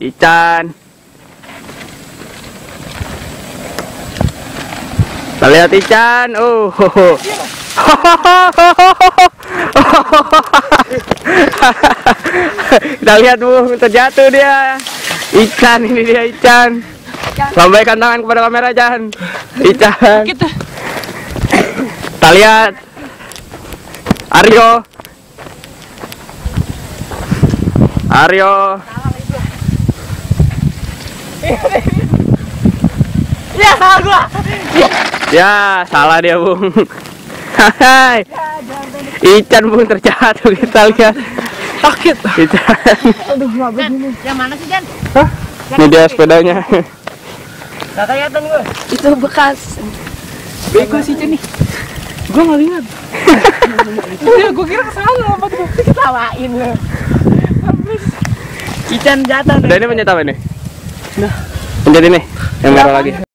Ican. Kita lihat Ican. Oh. ho, ho. Kita lihat bu, terjatuh dia. Ican ini dia Ican. Lambaikan tangan kepada kamera. Ican. Kita. Kita lihat. Aryo. Aryo. Ya salah gua. Ya, salah dia, Bung. Hai. Ican, Bung, terjatuh. Kita lihat. Sakit. Ican. Aduh, ini. Yang mana sih, Dan? Ini dia sepedanya. Gak kelihatan gua. Itu bekas. Bego sih nih. Gua nggak lihat. Iya, gua kira ke sana apa tuh. Ketawain lo. Habis. Ican jatuh. Udah ini pencet apa ini? Pencet ini. Yang merah lagi.